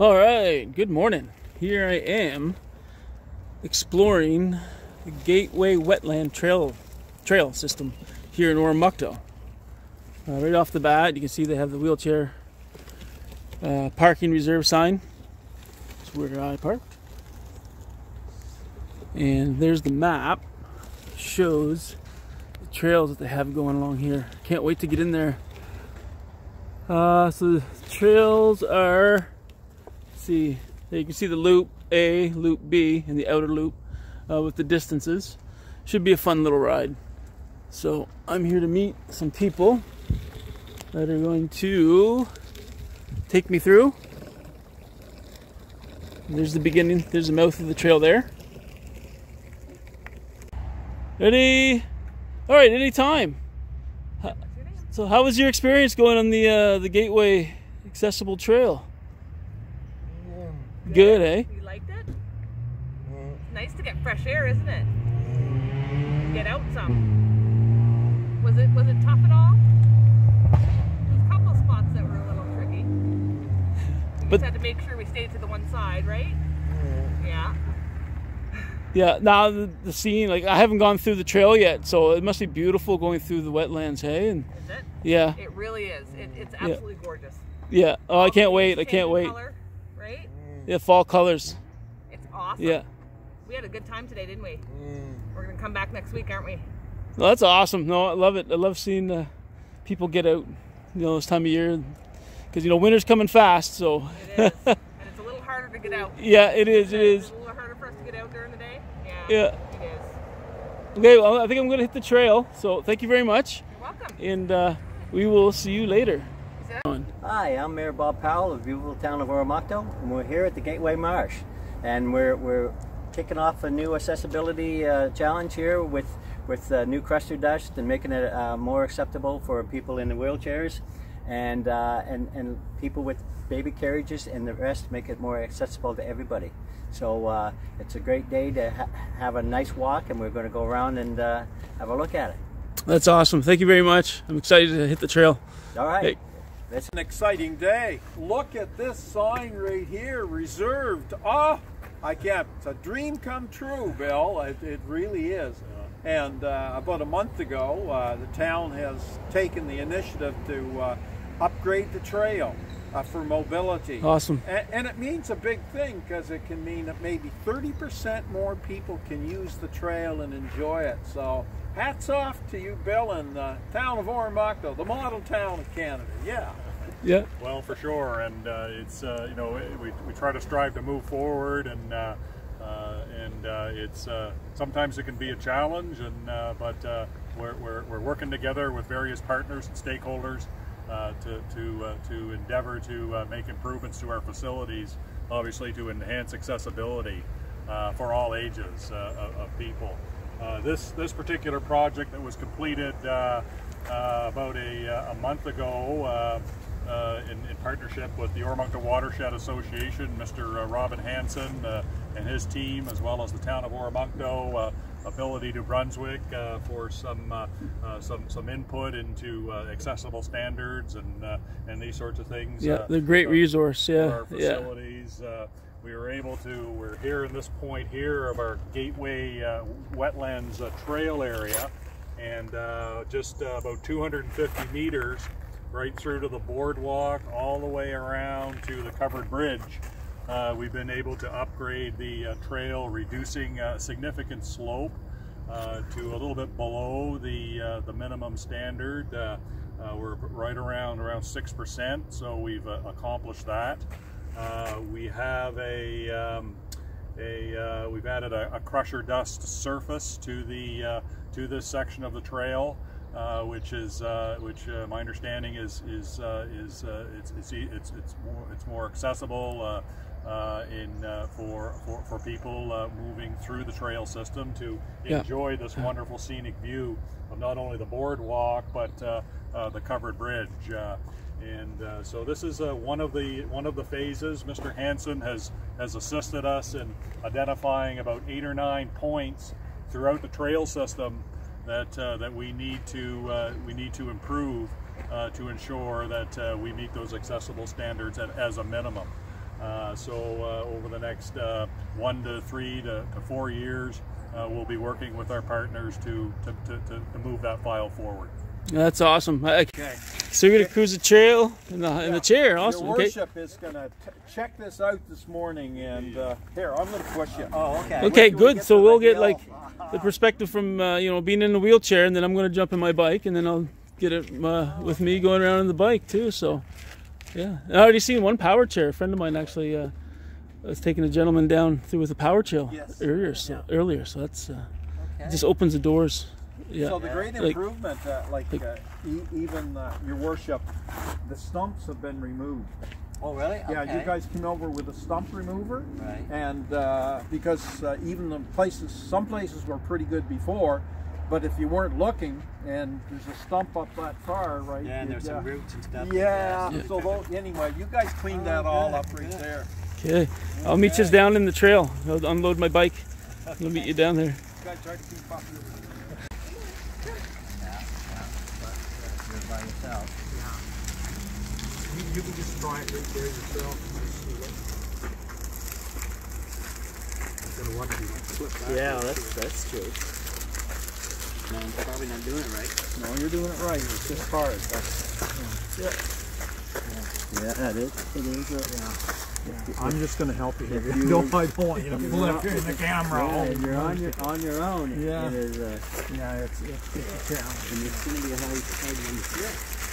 All right, good morning. Here I am exploring the Gateway Wetland Trail trail system here in Oromocto. Uh, right off the bat, you can see they have the wheelchair uh, parking reserve sign. That's where I parked. And there's the map. Shows the trails that they have going along here. Can't wait to get in there. Uh, so the trails are see, you can see the loop A, loop B, and the outer loop uh, with the distances. Should be a fun little ride. So I'm here to meet some people that are going to take me through. There's the beginning, there's the mouth of the trail there. Ready? All right, any time. So, how was your experience going on the uh, the Gateway Accessible Trail? Good, eh? You liked it? It's nice to get fresh air, isn't it? Get out some. Was it was it tough at all? There's a couple spots that were a little tricky. We But- just had to make sure we stayed to the one side, right? Yeah. Yeah, now the, the scene, like I haven't gone through the trail yet, so it must be beautiful going through the wetlands, hey? And Is it? yeah, It really is. It, it's absolutely gorgeous. yeah. Oh, I can't wait. I can't wait. Color, right? Yeah, fall colors. It's awesome. Yeah. We had a good time today, didn't we? We're gonna come back next week, aren't we? No, that's awesome. No, I love it. I love seeing uh, people get out, you know, this time of year, because you know winter's coming fast. So It is. and it's a little harder to get out. yeah, it is. It is. It's a little harder for us to get out during the day. Yeah. Yeah. It is. Okay, well, I think I'm gonna hit the trail. So thank you very much, You're welcome. and uh, we will see you later. Is that- On. Hi, I'm Mayor Bob Powell of the beautiful town of Oromocto, and we're here at the Gateway Marsh, and we're we're kicking off a new accessibility uh, challenge here with with uh, new crusher dust and making it uh, more acceptable for people in the wheelchairs, and uh, and and people with baby carriages and the rest make it more accessible to everybody. So uh, it's a great day to ha- have a nice walk, and we're going to go around and uh, have a look at it. That's awesome. Thank you very much. I'm excited to hit the trail. All right. Hey. Let's an exciting day. Look at this sign right here, reserved. Ah, I can't. It's a dream come true, Bill. It, it really is. And uh, about a month ago, uh, the town has taken the initiative to uh, upgrade the trail uh, for mobility. Awesome. And, and it means a big thing because it can mean that maybe 30% more people can use the trail and enjoy it. So hats off to you, Bill, and the town of Oromocto, the model town of Canada. Yeah. Yeah. Well, for sure, and uh, it's uh, you know we, we try to strive to move forward, and uh, uh, and uh, it's uh, sometimes it can be a challenge, and uh, but uh, we're, we're, we're working together with various partners and stakeholders uh, to to uh, to endeavor to uh, make improvements to our facilities, obviously to enhance accessibility uh, for all ages uh, of, of people. Uh, this this particular project that was completed uh, uh, about a, uh, a month ago uh, uh, in, in partnership with the Oromocto Watershed Association, Mr. Robin Hanson uh, and his team, as well as the town of Oromocto, uh, Ability New Brunswick uh, for some uh, uh, some some input into uh, accessible standards and uh, and these sorts of things. Yeah, uh, they're a great resource. for Yeah. our Yeah. facilities. Uh, we were able to, we're here in this point here of our Gateway uh, Wetlands uh, Trail area, and uh, just uh, about 250 meters right through to the boardwalk, all the way around to the covered bridge. Uh, we've been able to upgrade the uh, trail, reducing significant slope to a little bit below the the minimum standard. We're right around around six percent, so we've accomplished that. Uh, we have a um, a uh, we've added a, a crusher dust surface to the uh, to this section of the trail, uh, which is uh, which uh, my understanding is is uh, is uh, it's, it's it's it's more it's more accessible. Uh, uh, in uh, for, for for people uh, moving through the trail system to Yeah. enjoy this wonderful scenic view of not only the boardwalk but uh, uh, the covered bridge. And uh, so this is uh, one of the one of the phases. Mr. Hansen has has assisted us in identifying about eight or nine points throughout the trail system that uh, that we need to uh, we need to improve uh, to ensure that uh, we meet those accessible standards at, as a minimum. So over the next one to three to, to four years, we'll be working with our partners to, to, to, to move that file forward. That's awesome. I- Okay. So you're gonna cruise the trail in the in the chair. Awesome. Your Okay. worship is going to check this out this morning, and uh, here I'm going to push you. Oh, okay. Okay, Wait till we good. So we'll the get hill. like the perspective from uh, you know being in the wheelchair, and then I'm gonna jump in my bike, and then I'll get it uh, with me going around on the bike too. So yeah, I already seen one power chair. A friend of mine actually uh, was taking a gentleman down through with a power chair Yes. earlier. So earlier, so that's uh, Okay. it just opens the doors. Yeah. So the great Like- improvement, uh, like uh, e- even uh, your worship, the stumps have been removed. Oh, really? Yeah, Okay. you guys came over with a stump remover, Right. and uh, because uh, even the places, some places were pretty good before, but if you weren't looking, and there's a stump up that far, right? Yeah, and you'd, there's some uh, roots and stuff. Yeah. Yeah. So tho- anyway, you guys cleaned that Oh, all good, up right good. there. Okay, I'll meet you down in the trail. I'll unload my bike. I'll meet you down there. You guys try to keep up. your- You're by yourself. You, you can just try it right there yourself. Yeah, that's that's true. No, I'm probably not doing it right. No, you're doing it right. It's just hard. Yeah, it is. It is. Uh, I'm just going to help you. Here. you- no, I don't want you to flip in the camera. Yeah, if you're on your on your own. Yeah. It is. Uh, yeah, it's, it's, it's a challenge. and it's going to be a hard, hard one to flip.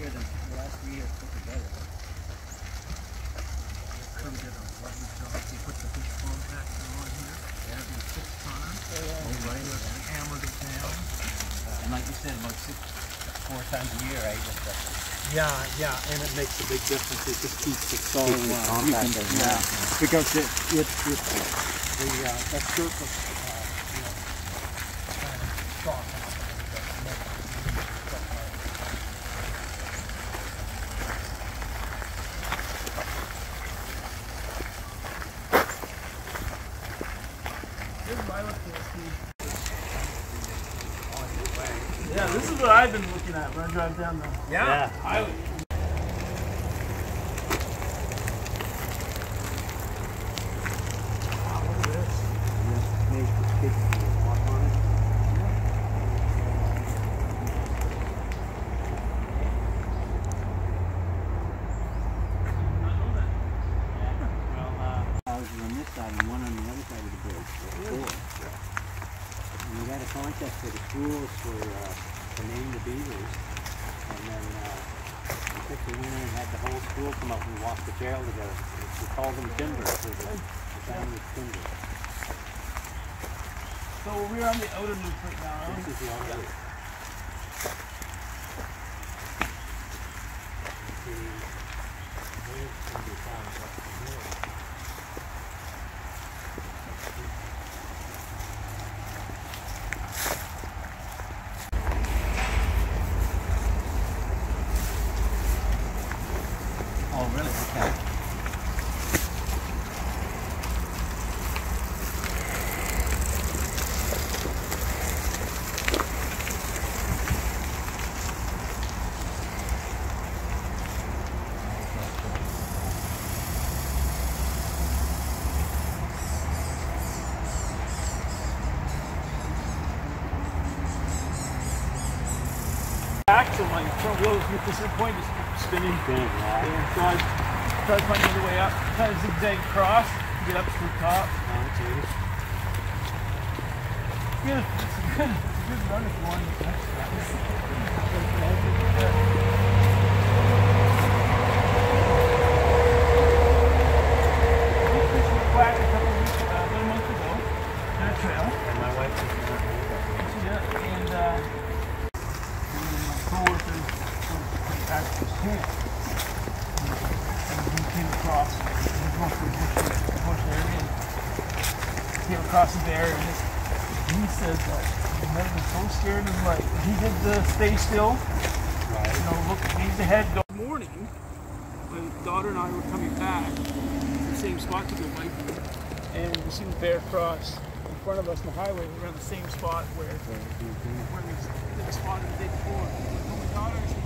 Year than the last three years put together. And like you said, about six, four times a year, right? Just uh, Yeah, yeah, and it makes a big difference. It just keeps it so. Keeps uh, you can- yeah, yeah. because it, it, it, the, uh, that surface, uh, you know, kind of soften up a little bit. and make it- Yeah, this is what I've been looking at when I drive down the Yeah. highway. houses on this side and one on the other side of the bridge. We had a contest for the schools for, uh, to name the beavers. And then, uh, we picked the winner and had the whole school come up and walk the trail together. We called them timber, so the, the family timber. So we're on the outer loop right now. This is the other. Oh, Okay. Axle, my front wheels at this point is spinning. Yeah, so I try to find another way up. Kind of zigzag across, get up to the top. Oh, geez. Good. It's a good, run if you wanted to catch Quack a couple weeks, uh, about a month ago, on a trail. My wife Yeah, and uh, my coworkers were back to his camp. And he came across, he was going through a bush, a bush area, and came across a and he says that he's never been so scared in his life. He did the stay still, Right. you know, look, gaze ahead. Go. Morning, my daughter and I were coming back to the same spot to go biking, and we seen the bear cross in front of us on the highway around the same spot where where we did the spot the day before. I my daughter,